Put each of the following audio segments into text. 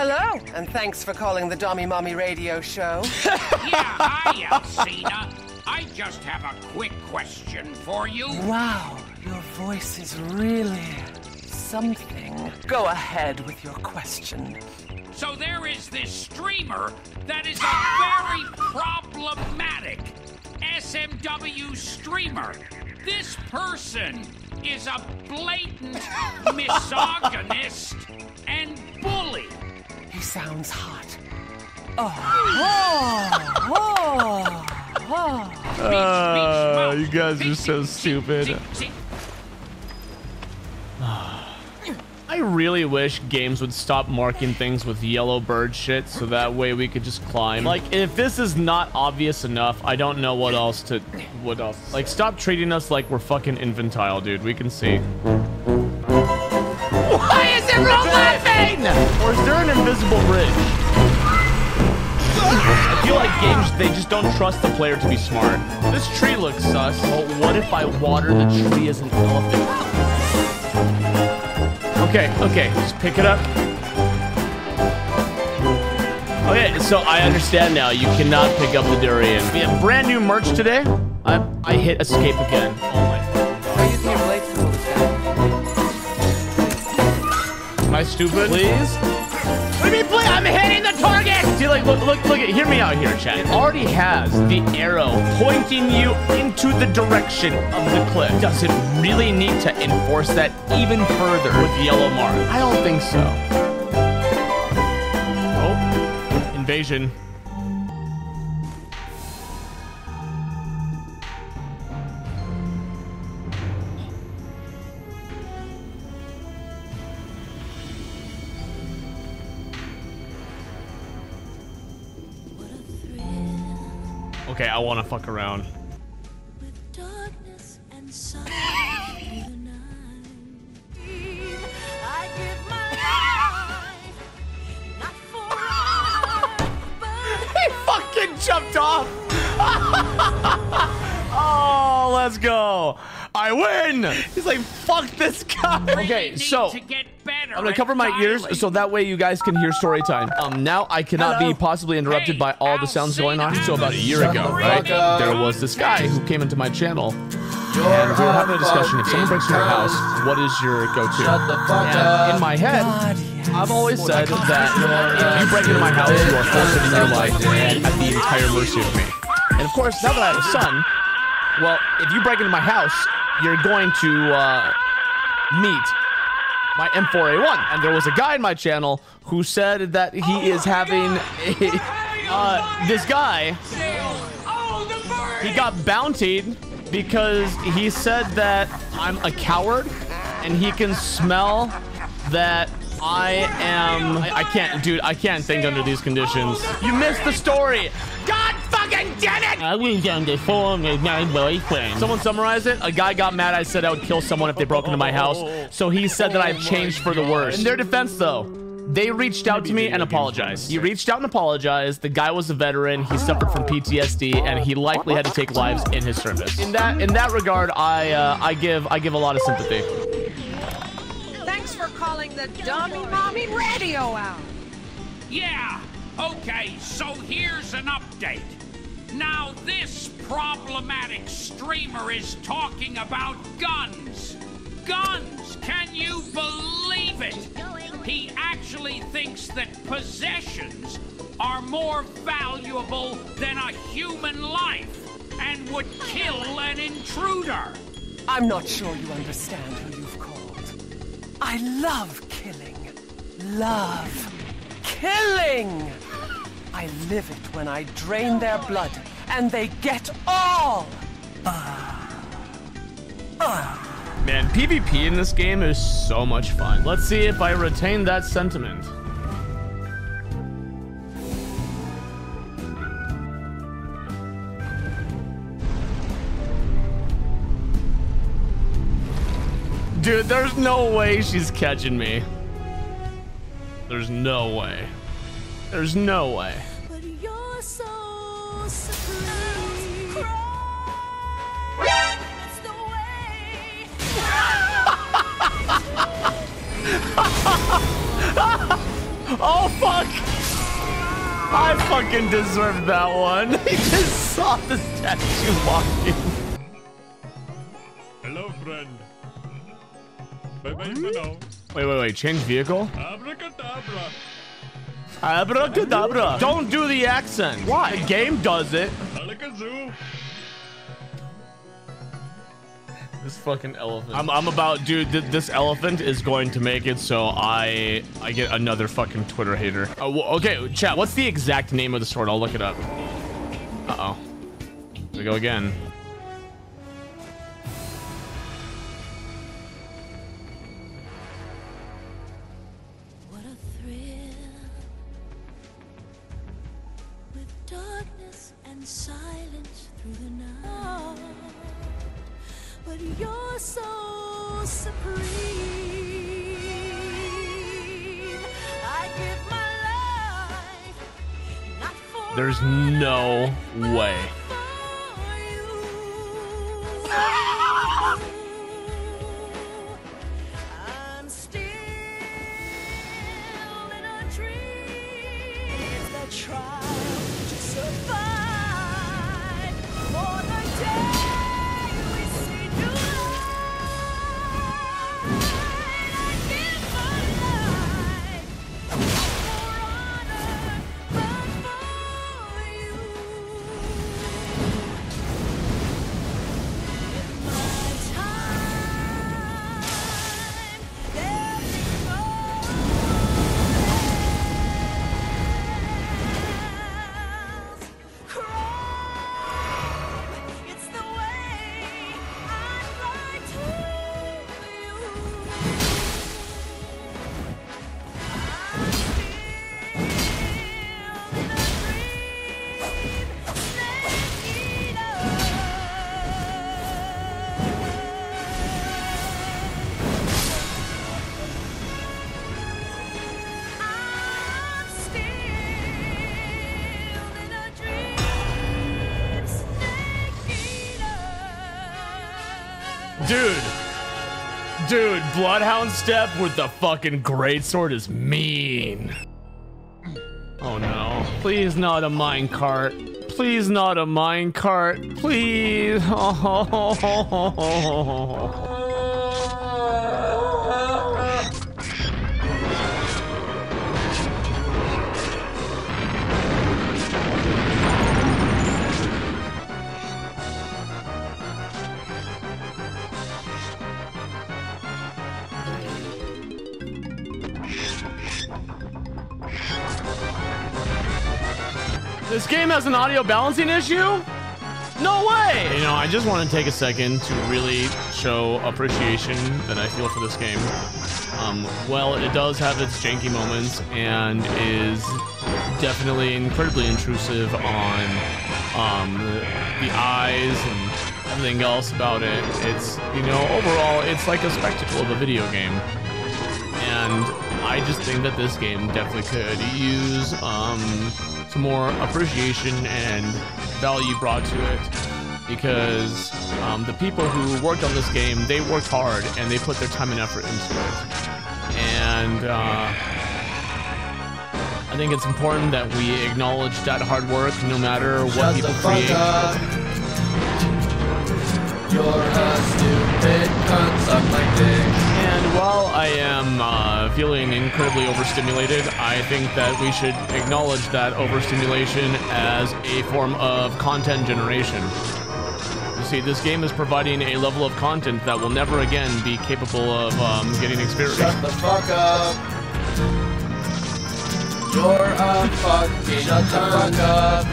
Hello, and thanks for calling the Dommy Mommy Radio Show. Yeah, hi, Alcina. I just have a quick question for you. wow, your voice is really something. Go ahead with your question. So there is this streamer that is a very problematic SMW streamer. This person is a blatant misogynist and bully. He sounds hot. Oh, oh, oh, oh. Uh, you guys are so stupid. I really wish games would stop marking things with yellow bird shit so that way we could just climb. Like, if this is not obvious enough, I don't know what else to... What else? Like, stop treating us like we're fucking infantile, dude. We can see. Why is everyone laughing? Or is there an invisible bridge? I feel like games, they just don't trust the player to be smart. This tree looks sus. Well, what if I water the tree as an elephant? Okay, okay, just pick it up. Okay, so I understand now. You cannot pick up the durian. We have brand new merch today. I, I hit escape again. Oh my I stupid? Please? Let me play. I'm hitting the target. See, like, look, look, look. At, hear me out here, Chad. It already has the arrow pointing you into the direction of the cliff. Does it really need to enforce that even further with yellow mark? I don't think so. Oh, invasion. I want to fuck around. darkness and sun through the night. I give my life, not for honor, but He fucking jumped off. oh, let's go. I win. He's like, fuck this guy. Okay, Need so to get better I'm gonna at cover my ears so that way you guys can hear story time. Um, now I cannot Hello? be possibly interrupted Hey, by all the sounds going on. So about a year ago, right, there was this guy who came into my channel, and we were having a discussion. If someone breaks into your house, what is your go-to? Shut the fuck And in my head, God, yes. I've always said that if you break into my house, you are forfeiting your life and at the entire mercy of me. And of course, now that I have a son, well, if you break into my house, you're going to uh, meet my M4A1. And there was a guy in my channel who said that he is having a. Uh, this guy, he got bountied because he said that I'm a coward and he can smell that I am. I, I can't, dude, I can't think under these conditions. You missed the story. God fucking damn it! I was on the phone with my boyfriend. Someone summarize it. A guy got mad. I said I would kill someone if they broke into my house. So he said that I've changed for the worse. In their defense, though, they reached out to me and apologized. He reached out and apologized. The guy was a veteran. He suffered from PTSD, and he likely had to take lives in his service. In that in that regard, I uh, I give I give a lot of sympathy. Thanks for calling the Dummy Mommy Radio out. Yeah, okay, so here's an update. Now, this problematic streamer is talking about guns. Guns! Can you believe it? He actually thinks that possessions are more valuable than a human life and would kill an intruder. I'm not sure you understand who you've called. I love killing. Love killing. I live it when I drain their blood and they get all. Ah. Ah. Man, PvP in this game is so much fun. Let's see if I retain that sentiment. Dude, there's no way she's catching me. There's no way. There's no way. Oh fuck! I fucking deserved that one. He just saw the statue walking. Hello, friend. Bye bye for now. Wait, wait, wait. Change vehicle? Abracadabra. Abracadabra. Don't do the accent. Why? The game does it. Alakazoo. This fucking elephant. I'm, I'm about, dude. Th this elephant is going to make it so I I get another fucking Twitter hater. Well, okay, chat. What's the exact name of the sword? I'll look it up. Uh oh. We go again. But you're so supreme. I give my life not for There's no way. Dude. Dude, Bloodhound Step with the fucking great sword is mean. Oh no. Please not a minecart. Please not a minecart. Please. This game has an audio balancing issue? No way! You know, I just want to take a second to really show appreciation that I feel for this game. Um, well, it does have its janky moments and is definitely incredibly intrusive on um, the eyes and everything else about it. It's, you know, overall, it's like a spectacle of a video game. And I just think that this game definitely could use um, some more appreciation and value brought to it because um, the people who worked on this game they worked hard and they put their time and effort into it and uh, I think it's important that we acknowledge that hard work no matter what Shut people create. You're a stupid cunt, suck my dick. While I am uh, feeling incredibly overstimulated, I think that we should acknowledge that overstimulation as a form of content generation. You see, this game is providing a level of content that will never again be capable of um, getting experienced. Shut the fuck up. You're a fucking Shut the fuck up.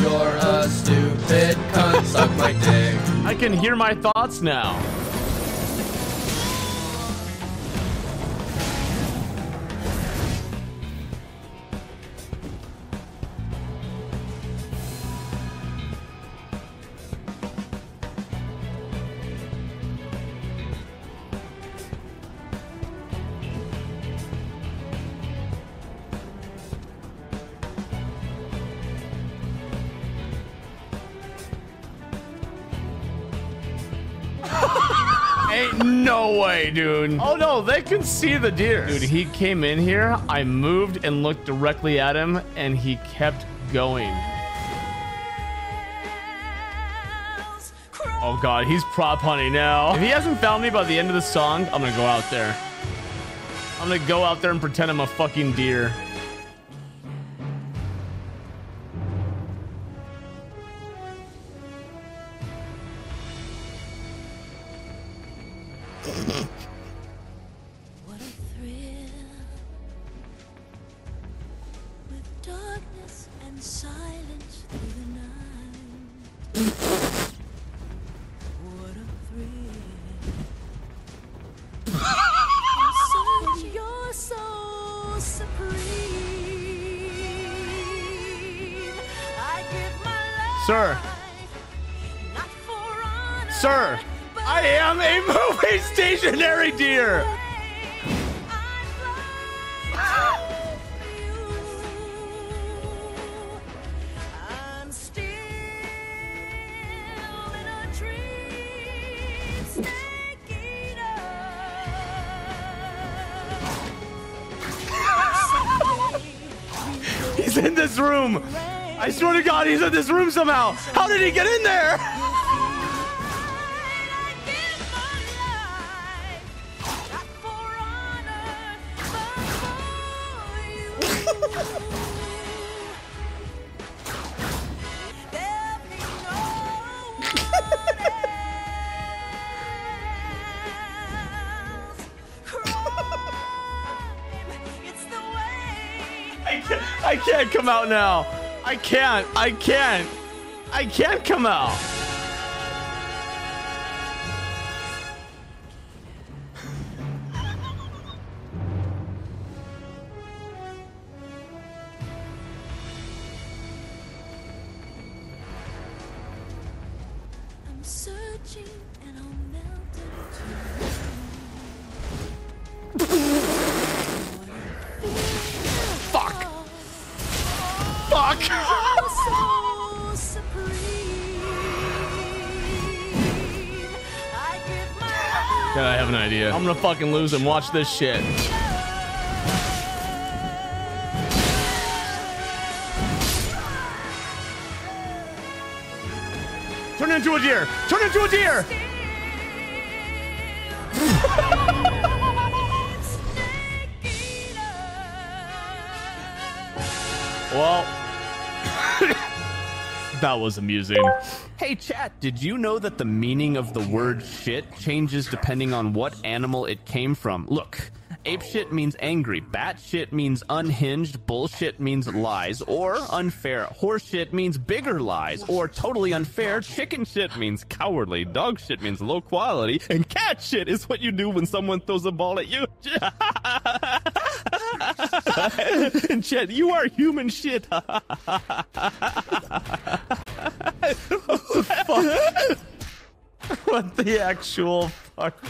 You're a stupid cunt, suck my dick. I can hear my thoughts now. No way, dude. Oh no, they can see the deer. Dude, he came in here, I moved and looked directly at him, and he kept going. Oh god, he's prop hunting now. If he hasn't found me by the end of the song, I'm gonna go out there. I'm gonna go out there and pretend I'm a fucking deer. Sir, not for honor, sir, I am a moving stationary deer. In this room. I swear to God, he's in this room somehow. How did he get in there? I can't, I can't come out now. I can't. I can't. I can't come out. Fuck. God, I have an idea. I'm gonna fucking lose him. Watch this shit. Turn into a deer. Turn into a deer. Well, that was amusing. Hey, chat, did you know that the meaning of the word shit changes depending on what animal it came from? Look, ape shit means angry, bat shit means unhinged, bullshit means lies, or unfair, horse shit means bigger lies, or totally unfair, chicken shit means cowardly, dog shit means low quality, and cat shit is what you do when someone throws a ball at you. and chat, you are human shit. What the actual fuck?